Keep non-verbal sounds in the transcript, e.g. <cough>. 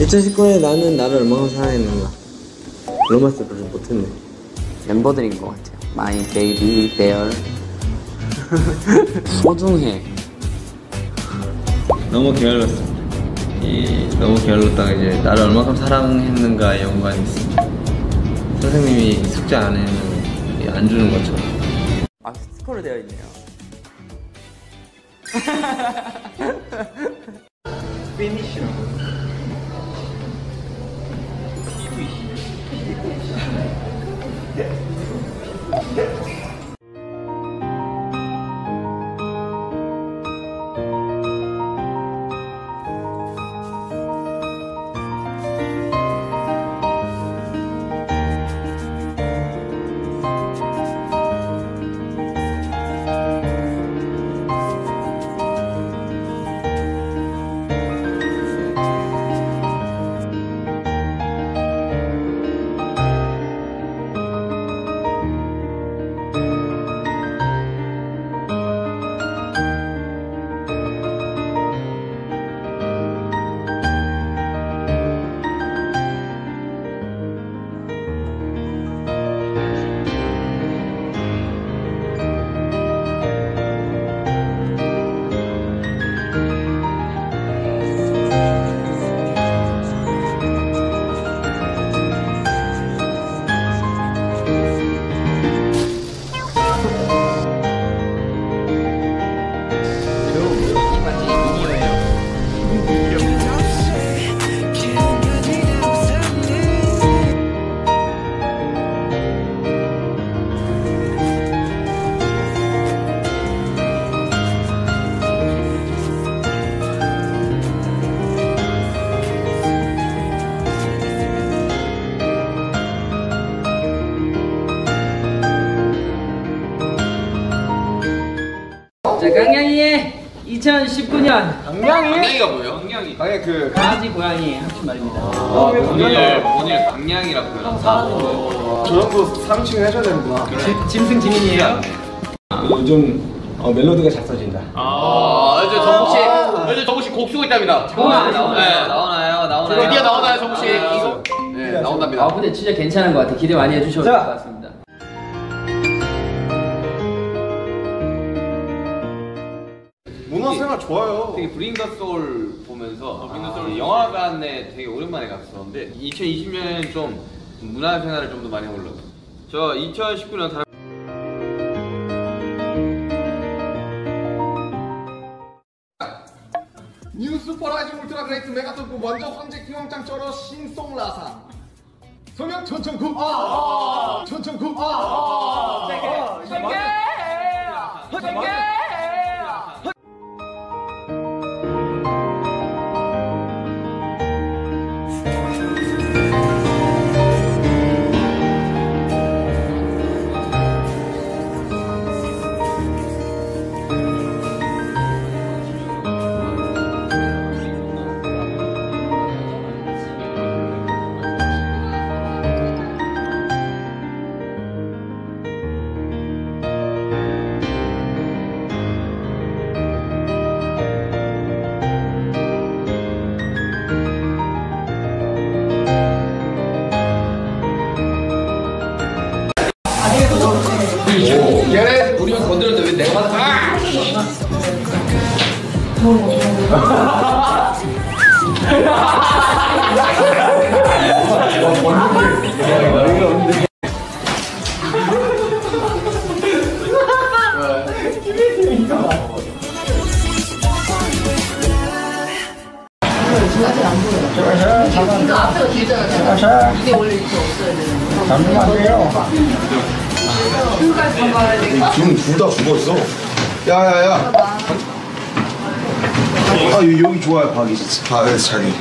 2019년에 나는 나를 얼마나 사랑했는가 로마스를 못했네 멤버들인 것 같아요. 마이 베이비 베어. 소중해. 너무 게을렀어. 이 너무 게을렀다가 이제 나를 얼마큼 사랑했는가에 연관이 있습니다. 선생님이 숙제 안 해는 이안 주는 것처럼. 아 스티커로 되어 있네요. <laughs> Yeah. 자 강양이의 2019년 강냥이가 뭐예요? 강냥이. 강냥 그 강아지 고양이 합친 말입니다. 본인을 본인을 강냥이라고 표현한 저 정도 상칭 해줘야 되는구나. 짐승 지민이에요. 요즘 어, 멜로디가 잘 써진다. 아, 이제 정국 씨, 이제 정국 씨곡 쓰고 있답니다. 아, 나오나요? 네. 나오나요? 나오나요? 드디어 나오나요, 정국 씨? 이거. 네, 나온답니다. 아 근데 진짜 괜찮은 것 같아. 기대 많이 해주셔도 될 자. 것 같습니다. 문화생활 좋아요. 되게 브링 더 소울 보면서 아, 영화관에 되게 오랜만에 갔었는데 2020년에는 좀 문화생활을 좀 더 많이 하려고 저 2019년 다른 뉴 슈퍼라이징 울트라 그레이트 메가톤 완전 황제 킹왕짱 쩔어 신송 라상. 성형 천천구. 아, 아, 천천 건드렸는데 왜 내가 받아? 지금 둘 다 죽었어. 야야야. 아 여기, 좋아요 박이. 아 네, 자기.